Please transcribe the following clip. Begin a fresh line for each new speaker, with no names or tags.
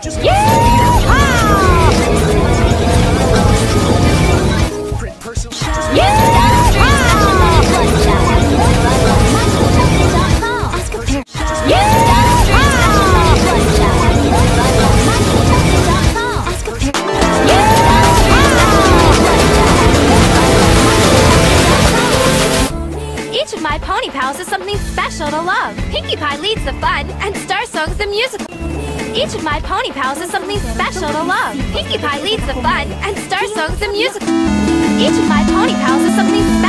Just yeah! Print personal. Just Each of my pony pals is something special to love. Pinkie Pie leads the fun, and Star Song's the musical. Each of my pony pals has something special to love. Pinkie Pie leads the fun, and Star Song's the musical. Each of my pony pals has something special